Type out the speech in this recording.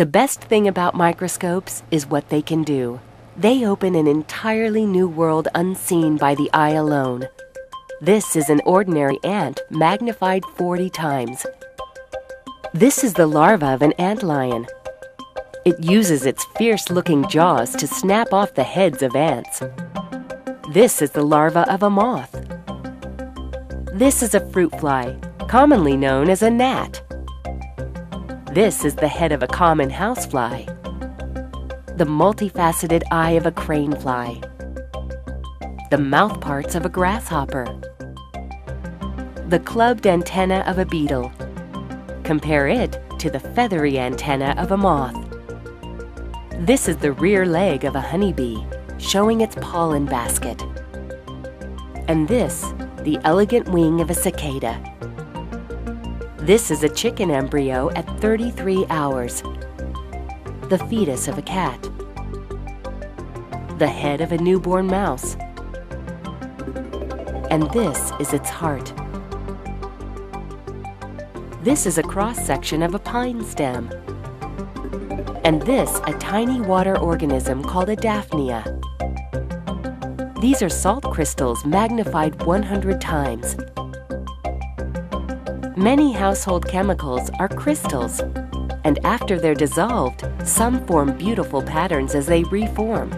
The best thing about microscopes is what they can do. They open an entirely new world unseen by the eye alone. This is an ordinary ant magnified 40 times. This is the larva of an antlion. It uses its fierce-looking jaws to snap off the heads of ants. This is the larva of a moth. This is a fruit fly, commonly known as a gnat. This is the head of a common housefly. The multifaceted eye of a crane fly. The mouth parts of a grasshopper. The clubbed antenna of a beetle. Compare it to the feathery antenna of a moth. This is the rear leg of a honeybee, showing its pollen basket. And this, the elegant wing of a cicada. This is a chicken embryo at 33 hours. The fetus of a cat. The head of a newborn mouse. And this is its heart. This is a cross-section of a pine stem. And this a tiny water organism called a Daphnia. These are salt crystals magnified 100 times. Many household chemicals are crystals, and after they're dissolved, some form beautiful patterns as they reform.